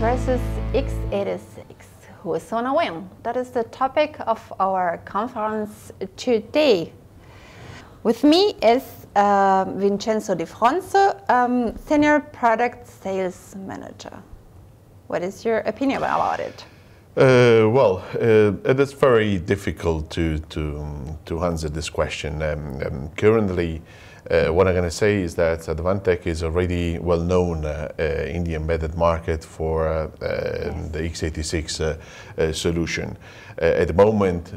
versus x86. Who is gonna win? That is the topic of our conference today. With me is uh, Vincenzo Difronzo, um, Senior Product Sales Manager. What is your opinion about it? Uh, well, uh, it is very difficult to to to answer this question. Um, um, currently, uh, what I'm going to say is that Advantech is already well known uh, uh, in the embedded market for uh, yes. the x86 solution. at the moment,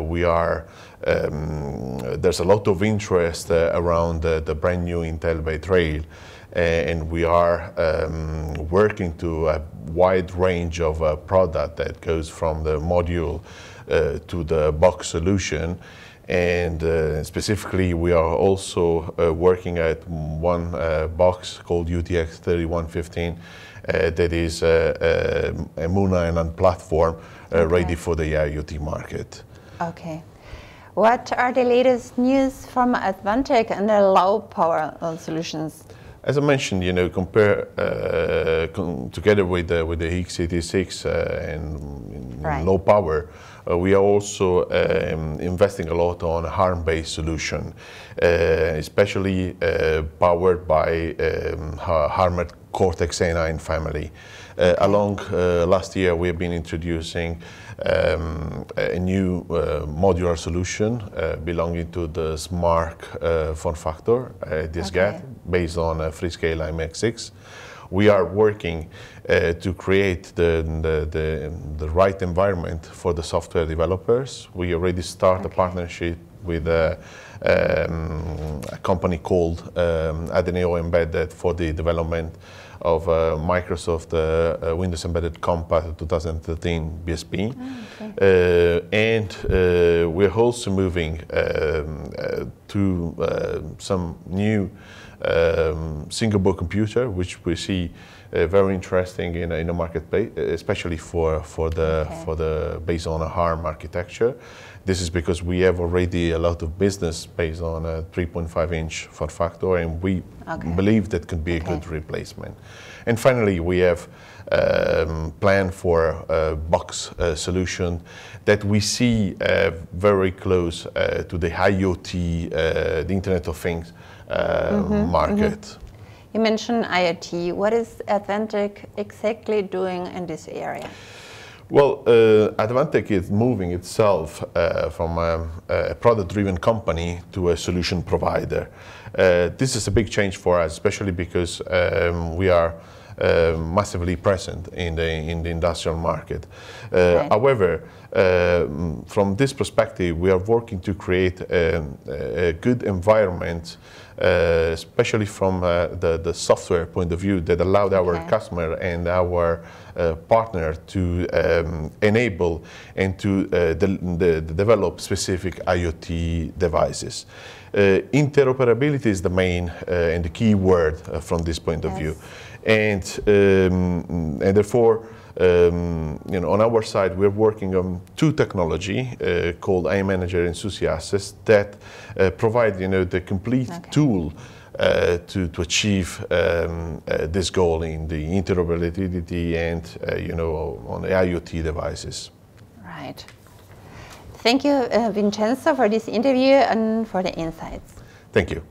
we are um, there's a lot of interest around the brand new Intel Bay Trail and we are um, working to a wide range of uh, product that goes from the module uh, to the box solution. And uh, specifically, we are also uh, working at one uh, box called UTX 3115 uh, that is a Moon Island platform okay. ready for the IoT market. Okay. What are the latest news from Advantech and the low power solutions? As I mentioned, you know, compare uh, con together with the, with the x86 uh, and right. low power, uh, we are also um, investing a lot on a ARM-based solution, uh, especially uh, powered by um, Armored Cortex-A9 family. Uh, along last year, we have been introducing um, a new uh, modular solution uh, belonging to the SMARC uh, form factor, uh, this okay. based on a Freescale i.MX6. We are working uh, to create the, the, the, the, right environment for the software developers. We already start okay. a partnership with a, um, a company called um, Adeneo Embedded for the development of uh, Microsoft uh, uh, Windows Embedded Compact 2013 BSP. Oh, okay. and we're also moving um, to some new um, single board computer, which we see uh, very interesting in, in the marketplace, especially for, for the okay. for the based on a ARM architecture. This is because we have already a lot of business based on a 3.5 inch form factor, and we okay. believe that could be okay. a good replacement. And finally, we have um, plan for a box uh, solution that we see uh, very close uh, to the IoT, uh, the Internet of Things mm -hmm, market. Mm -hmm. You mentioned IoT. What is Advantech exactly doing in this area? Well, uh, Advantech is moving itself uh, from a, a product-driven company to a solution provider. Uh, this is a big change for us, especially because um, we are uh, massively present in the in the industrial market. Uh, okay. However, uh, from this perspective, we are working to create a, a good environment uh, especially from uh, the, the software point of view that allowed our okay. customer and our uh, partner to um, enable and to uh, de de develop specific IoT devices. Interoperability is the main and the key word from this point yes. of view. And, um, and therefore, um, you know, on our side, we're working on two technology uh, called iManager and SUSIAccess that uh, provide, you know, the complete okay. tool uh, to, to achieve um, uh, this goal in the interoperability and, uh, you know, on the IoT devices. Right. Thank you, uh, Vincenzo, for this interview and for the insights. Thank you.